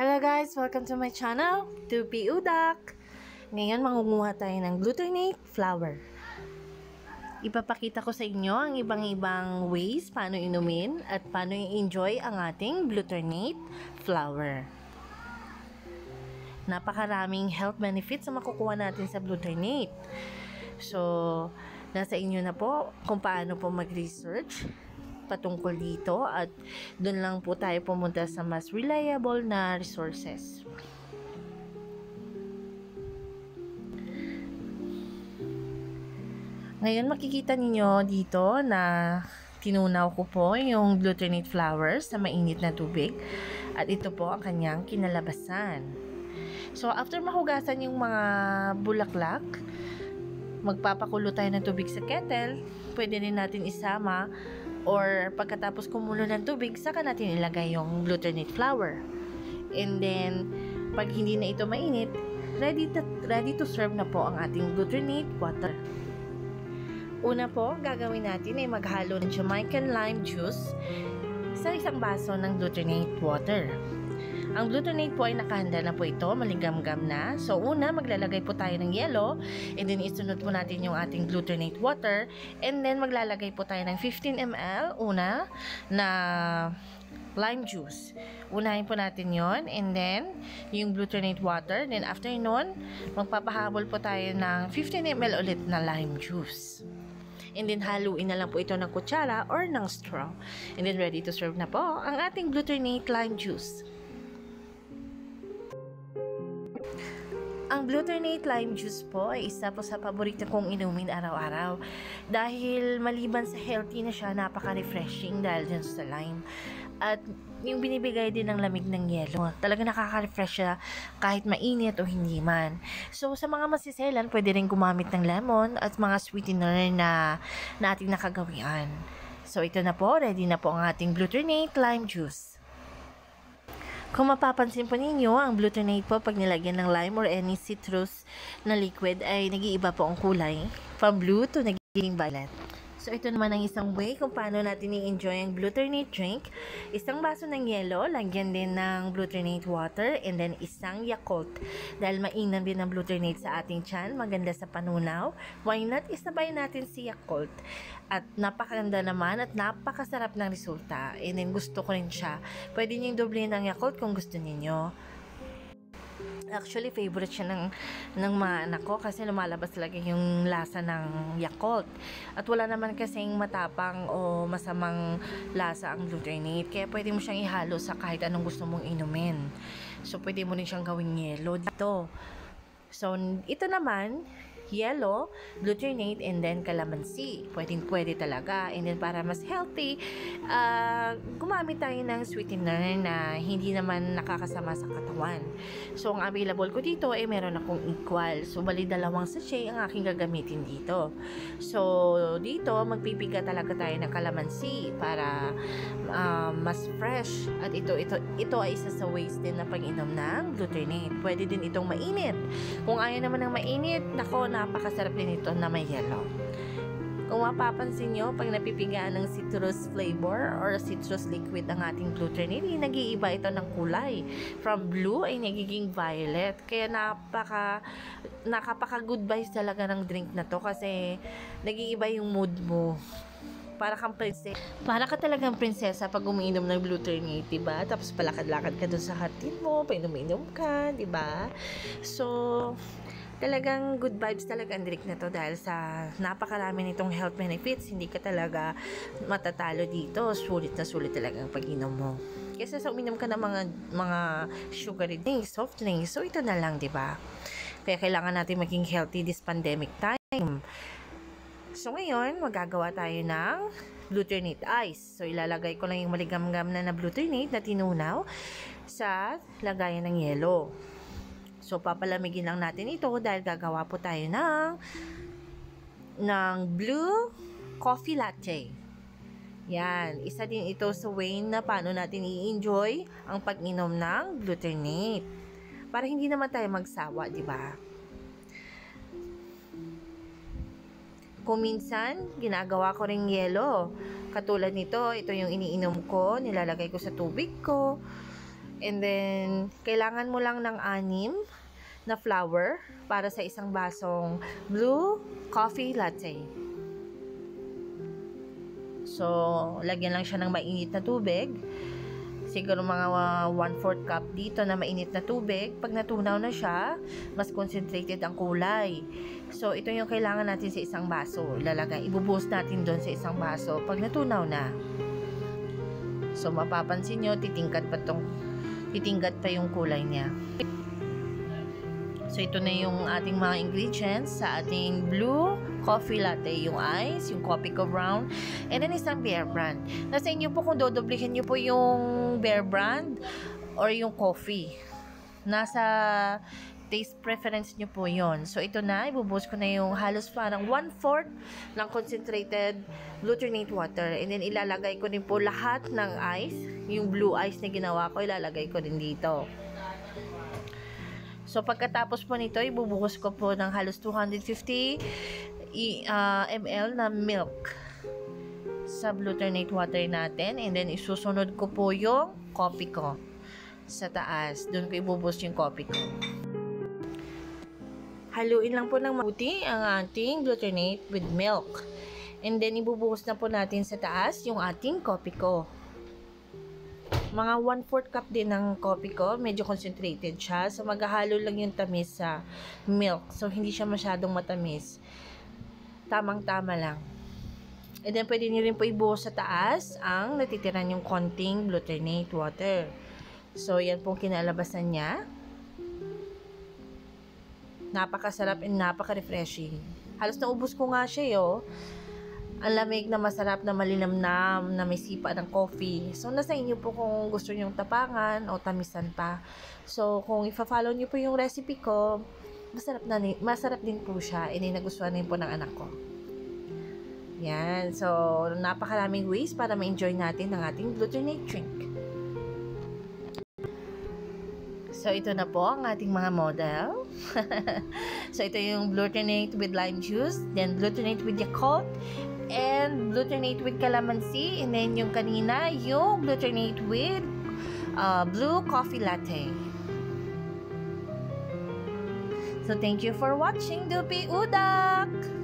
Hello guys! Welcome to my channel, 2P Udak! Ngayon, mangunguha tayo ng glutamate flour. Ipapakita ko sa inyo ang ibang-ibang ways paano inumin at paano i-enjoy ang ating glutamate flour. Napakaraming health benefits na makukuha natin sa glutamate. So, nasa inyo na po kung paano po mag-research patungkol dito at doon lang po tayo pumunta sa mas reliable na resources. Ngayon makikita ninyo dito na tinunaw ko po yung glutamate flour sa mainit na tubig at ito po ang kanyang kinalabasan. So after mahugasan yung mga bulaklak, magpapakulo tayo ng tubig sa kettle, pwede rin natin isama or pagkatapos kumulo ng tubig, saka natin ilagay yung glutamate flour. And then, pag hindi na ito mainit, ready to, ready to serve na po ang ating glutamate water. Una po, gagawin natin ay maghalo ng Jamaican lime juice sa isang baso ng glutamate water. Ang glutamate po ay nakahanda na po ito, maligamgam na. So una, maglalagay po tayo ng yellow and then isunod po natin yung ating glutamate water and then maglalagay po tayo ng 15 ml una na lime juice. Unahin po natin yon and then yung glutamate water. Then after nun, magpapahabol po tayo ng 15 ml ulit na lime juice. And then haluin na lang po ito ng kutsara or ng straw. And then ready to serve na po ang ating glutamate lime juice. Ang glutamate lime juice po ay isa po sa paborito kong inumin araw-araw. Dahil maliban sa healthy na siya, napaka-refreshing dahil dyan sa lime. At yung binibigay din ng lamig ng yelo. Talaga nakaka-refresh siya kahit mainit o hindi man. So, sa mga masiselan, pwede rin gumamit ng lemon at mga sweetener na, na ating nakagawian. So, ito na po. Ready na po ang ating glutamate lime juice. Kung mapapansin po ninyo, ang glutamate po pag nilagyan ng lime or any citrus na liquid ay nag-iiba po ang kulay. From blue to nagiging violet. So, ito naman ang isang way kung paano natin i-enjoy ang glutamate drink. Isang baso ng yelo, lagyan din ng glutamate water, and then isang Yakult. Dahil mainam din ang glutamate sa ating tiyan, maganda sa panunaw, why not isabay natin si Yakult? At napakaganda naman at napakasarap ng resulta. And then gusto ko rin siya. Pwede niyo doblehin ng Yakult kung gusto niyo. Actually, favorite siya ng, ng mga anak ko kasi lumalabas talaga yung lasa ng Yakult. At wala naman kasing matapang o masamang lasa ang glutamate. Kaya pwede mo siyang ihalo sa kahit anong gusto mong inumin. So, pwede mo rin siyang gawing yelo dito. So, ito naman, yellow, glutamate, and then calamansi. Pwedeng pwede talaga. And then para mas healthy, uh, gumamit tayo ng sweetener na hindi naman nakakasama sa katawan. So, ang available ko dito ay eh, meron akong equal. So, bali dalawang sachet ang aking gagamitin dito. So, dito, magpipiga talaga tayo ng calamansi para uh, mas fresh. At ito, ito, ito ay isa sa ways din na pag-inom ng glutamate. Pwede din itong mainit. Kung ayaw naman ng mainit, nako, napakasarap din ito na may yellow. Kung mapapansin nyo, pag napipigaan ng citrus flavor or citrus liquid ang ating glutamate, nag-iiba ito ng kulay. From blue ay nagiging violet. Kaya napaka, nakapaka good vibes talaga ng drink na to kasi nag-iiba yung mood mo para kang prinsesa. Para ka talagang prinsesa pag umiinom ng glutamate, di ba? Tapos palakad-lakad ka dun sa hatin mo, painom-inom ka, di ba? So, talagang good vibes talaga ang drink na to dahil sa napakarami nitong health benefits. Hindi ka talaga matatalo dito. Sulit na sulit talaga ang pag-inom mo. Kasi sa uminom ka ng mga, mga sugary drinks, soft drinks, so ito na lang, di ba? Kaya kailangan natin maging healthy this pandemic time. So ngayon, magagawa tayo ng glutamate ice. So ilalagay ko lang yung maligamgam na na glutamate na tinunaw sa lagayan ng yelo. So papalamigin lang natin ito dahil gagawa po tayo ng ng blue coffee latte. Yan, isa din ito sa way na paano natin i-enjoy ang pag-inom ng glutamate. Para hindi naman tayo magsawa, di ba? Kung minsan, ginagawa ko ring yelo. Katulad nito, ito yung iniinom ko, nilalagay ko sa tubig ko. And then, kailangan mo lang ng anim na flour para sa isang basong blue coffee latte. So, lagyan lang siya ng mainit na tubig. Siguro mga 1-4 cup dito na mainit na tubig. Pag natunaw na siya, mas concentrated ang kulay. So, ito yung kailangan natin sa isang baso. Ilalagay, ibubuhos natin doon sa isang baso pag natunaw na. So, mapapansin nyo, titingkat pa tong titingkat pa yung kulay niya. So, ito na yung ating mga ingredients sa ating blue coffee latte, yung ice, yung coffee co brown, and then isang bear brand. Nasa inyo po kung dodoblihin nyo po yung bear brand or yung coffee. Nasa taste preference nyo po yon So, ito na, ibubuhos ko na yung halos parang one-fourth ng concentrated glutinate water. And then, ilalagay ko din po lahat ng ice. Yung blue ice na ginawa ko, ilalagay ko din dito. So, pagkatapos po nito, ibubuhos ko po ng halos 250 uh, ml na milk sa glutinate water natin. And then, isusunod ko po yung coffee ko sa taas. Doon ko ibubuhos yung coffee ko. Haluin lang po ng mabuti ang ating glutinate with milk. And then, ibubuhos na po natin sa taas yung ating coffee ko mga 1-4 cup din ng coffee ko. Medyo concentrated siya. So, maghahalo lang yung tamis sa milk. So, hindi siya masyadong matamis. Tamang-tama lang. And then, pwede nyo rin po ibuhos sa taas ang natitiran yung konting glutinate water. So, yan pong kinalabasan niya. Napakasarap and napaka-refreshing. Halos naubos ko nga siya, yo. Oh ang lamig na masarap na malinamnam na may sipa ng coffee. So, nasa inyo po kung gusto nyong tapangan o tamisan pa. So, kung ifa-follow nyo po yung recipe ko, masarap, na, masarap din po siya. Ini nagustuhan din po ng anak ko. Yan. So, napakaraming ways para ma-enjoy natin ang ating glutinate drink. So, ito na po ang ating mga model. so, ito yung glutinate with lime juice, then glutinate with Yakult, and glutinate with calamansi. And then yung kanina, yung glutinate with uh, blue coffee latte. So, thank you for watching Dupi Udak!